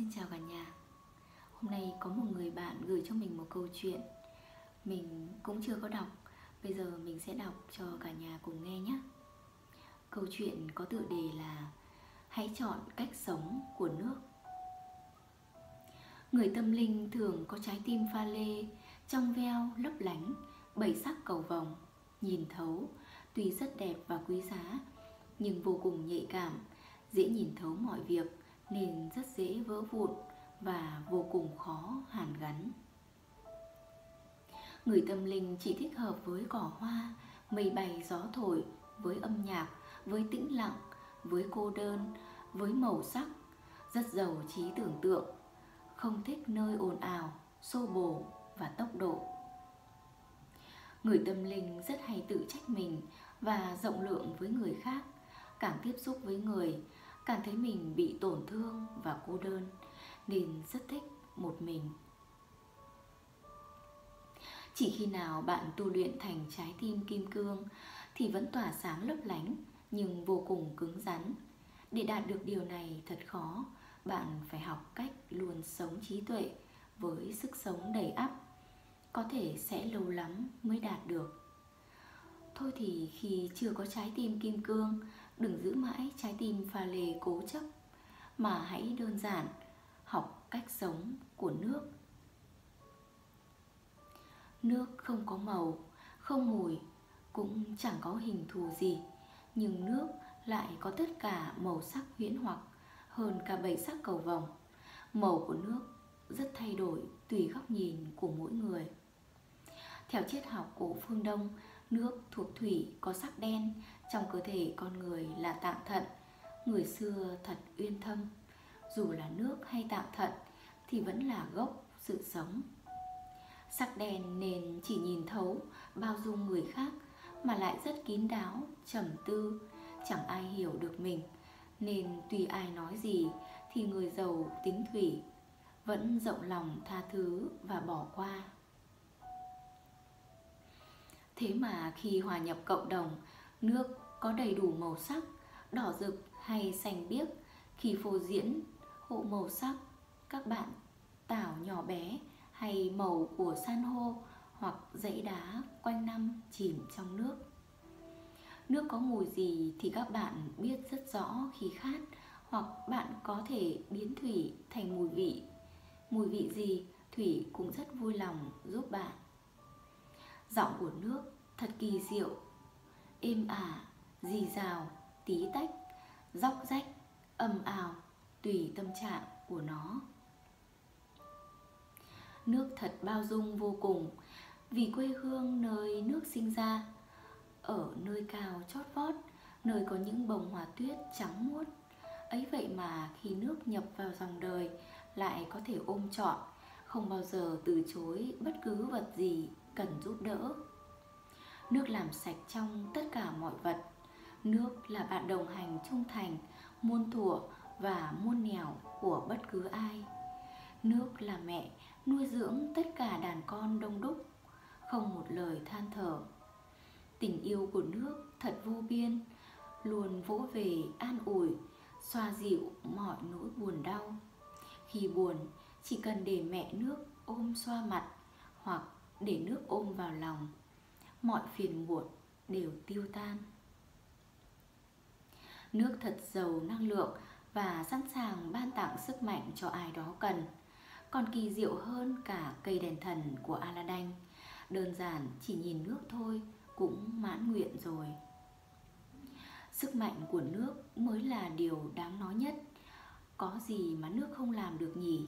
Xin chào cả nhà. Hôm nay có một người bạn gửi cho mình một câu chuyện. Mình cũng chưa có đọc. Bây giờ mình sẽ đọc cho cả nhà cùng nghe nhé. Câu chuyện có tựa đề là Hãy chọn cách sống của nước. Người tâm linh thường có trái tim pha lê, Trong veo lấp lánh Bảy sắc cầu vồng, Nhìn thấu, Tuy rất đẹp và quý giá, Nhưng vô cùng nhạy cảm, Dễ nhìn thấu mọi việc nên rất dễ vỡ vụn và vô cùng khó hàn gắn. Người tâm linh chỉ thích hợp với cỏ hoa, mây bay gió thổi, với âm nhạc, với tĩnh lặng, với cô đơn, với màu sắc, rất giàu trí tưởng tượng, không thích nơi ồn ào, xô bồ và tốc độ. Người tâm linh rất hay tự trách mình và rộng lượng với người khác, càng tiếp xúc với người, cảm thấy mình bị tổn thương và cô đơn, nên rất thích một mình. Chỉ khi nào bạn tu luyện thành trái tim kim cương thì vẫn tỏa sáng lấp lánh nhưng vô cùng cứng rắn. Để đạt được điều này thật khó, bạn phải học cách luôn sống trí tuệ với sức sống đầy ắp, có thể sẽ lâu lắm mới đạt được. Thôi thì khi chưa có trái tim kim cương đừng giữ mãi trái tim pha lê cố chấp, mà hãy đơn giản học cách sống của nước. Nước không có màu, không mùi, cũng chẳng có hình thù gì, nhưng nước lại có tất cả màu sắc huyễn hoặc hơn cả bảy sắc cầu vồng. Màu của nước rất thay đổi tùy góc nhìn của mỗi người. Theo triết học của phương đông nước thuộc thủy có sắc đen, trong cơ thể con người là tạng thận, người xưa thật uyên thâm. Dù là nước hay tạng thận thì vẫn là gốc sự sống. Sắc đen nên chỉ nhìn thấu bao dung người khác mà lại rất kín đáo, trầm tư. Chẳng ai hiểu được mình, nên tùy ai nói gì thì người giàu tính thủy, vẫn rộng lòng tha thứ và bỏ qua thế mà khi hòa nhập cộng đồng, nước có đầy đủ màu sắc, đỏ rực hay xanh biếc, khi phô diễn hộ màu sắc, các bạn tảo nhỏ bé hay màu của san hô hoặc dãy đá quanh năm chìm trong nước. Nước có mùi gì thì các bạn biết rất rõ khi khát hoặc bạn có thể biến thủy thành mùi vị. Mùi vị gì, thủy cũng rất vui lòng giúp bạn giọng của nước thật kỳ diệu. Êm ả, dì rào tí tách róc rách, ầm ào, tùy tâm trạng của nó. Nước thật bao dung vô cùng. Vì quê hương nơi nước sinh ra, ở nơi cao chót vót, nơi có những bông hoa tuyết trắng muốt. Ấy vậy mà khi nước nhập vào dòng đời, lại có thể ôm trọn, không bao giờ từ chối bất cứ vật gì cần giúp đỡ. Nước làm sạch trong tất cả mọi vật. Nước là bạn đồng hành trung thành, muôn thuở và muôn nẻo của bất cứ ai. Nước là mẹ, nuôi dưỡng tất cả đàn con đông đúc, không một lời than thở. Tình yêu của nước thật vô biên, luôn vỗ về, an ủi, xoa dịu mọi nỗi buồn đau. Khi buồn, chỉ cần để mẹ nước ôm xoa mặt hoặc để nước ôm vào lòng. Mọi phiền muộn đều tiêu tan. Nước thật giàu năng lượng và sẵn sàng ban tặng sức mạnh cho ai đó cần. Còn kỳ diệu hơn cả cây đèn thần của Aladdin. Đơn giản chỉ nhìn nước thôi cũng mãn nguyện rồi. Sức mạnh của nước mới là điều đáng nói nhất. Có gì mà nước không làm được nhỉ?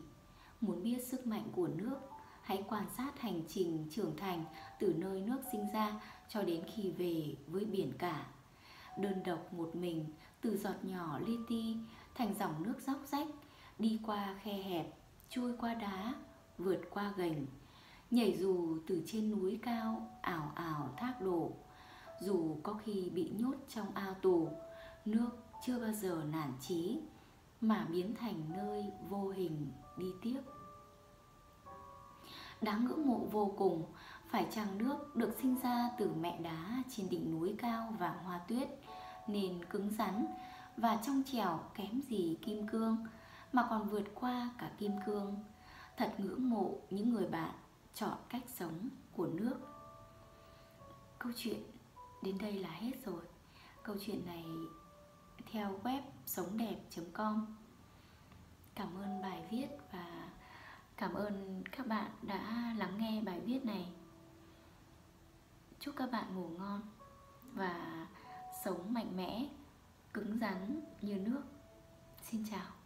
Muốn biết sức mạnh của nước hãy quan sát hành trình trưởng thành từ nơi nước sinh ra cho đến khi về với biển cả. Đơn độc một mình, từ giọt nhỏ li ti, thành dòng nước róc rách, đi qua khe hẹp chui qua đá, vượt qua gành. Nhảy dù từ trên núi cao, ảo ảo thác đổ. Dù có khi bị nhốt trong ao tù, nước chưa bao giờ nản chí, mà biến thành nơi vô hình đi tiếp đáng ngưỡng mộ vô cùng. Phải chăng nước được sinh ra từ mẹ đá trên đỉnh núi cao và hoa tuyết nên cứng rắn và trong trẻo kém gì kim cương, mà còn vượt qua cả kim cương? Thật ngưỡng mộ những người bạn chọn cách sống của nước. Câu chuyện đến đây là hết rồi. Câu chuyện này theo web sống đẹp com. Cảm ơn bài viết và cảm ơn các bạn đã lắng nghe bài viết này. Chúc các bạn ngủ ngon và sống mạnh mẽ, cứng rắn như nước. Xin chào.